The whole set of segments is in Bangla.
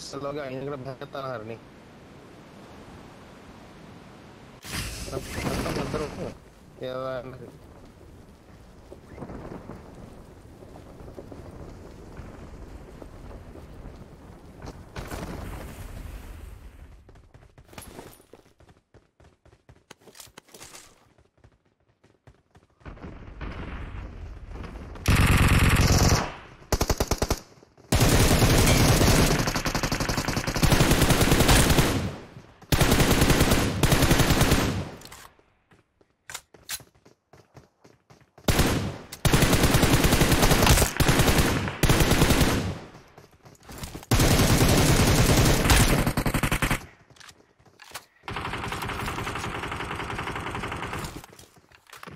selangkah yang kita berhantar hari ni. Kita mendarat. Ya, mari.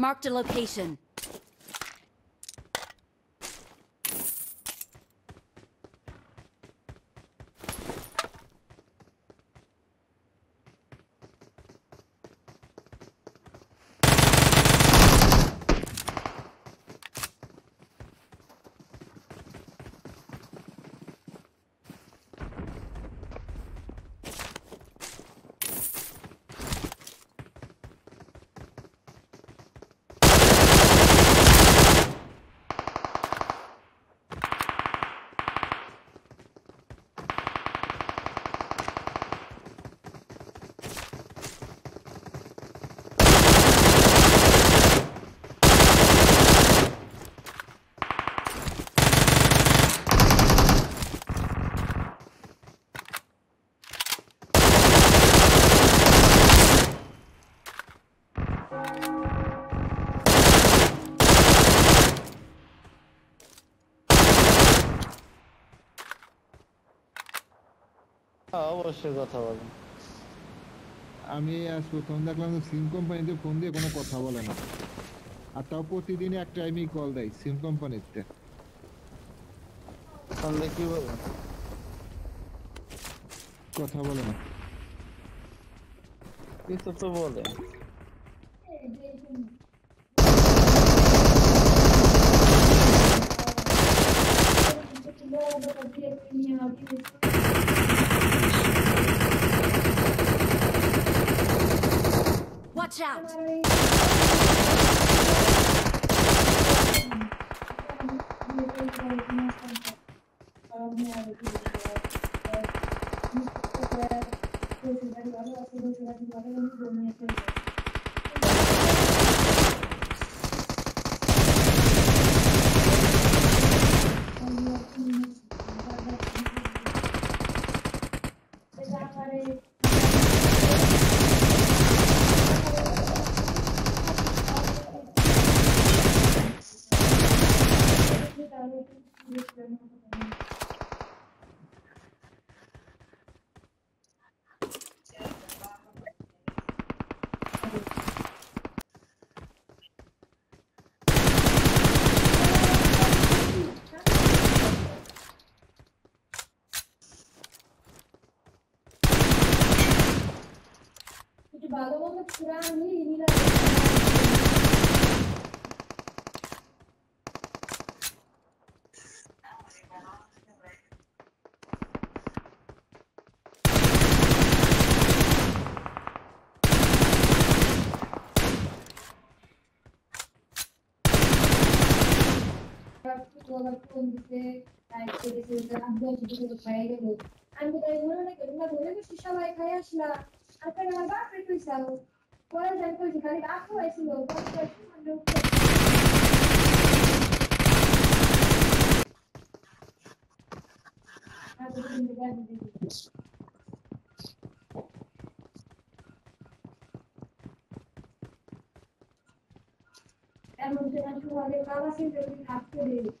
Marked a location. অবশ্যই কথা বলেন। আমি আজ প্রথম দেখলাম যে সিম কোম্পানিতে ফোন দিয়ে কোনো কথা বলে না। আর তাও প্রতিদিনই এক টাইমই কল দেয় সিম কোম্পানিতে। তাহলে কি বলবেন কথা বলে না। কিছু তো বলে। Watch out! बालों में पूरा नहीं नहीं to work on this like this is I'm going to do the triangle. And then I want to get another one to show my Kayashla. I can have back with myself. For example, you can after I see your I'm going to না শুরু আগে কালা সিল থাকতে দিবি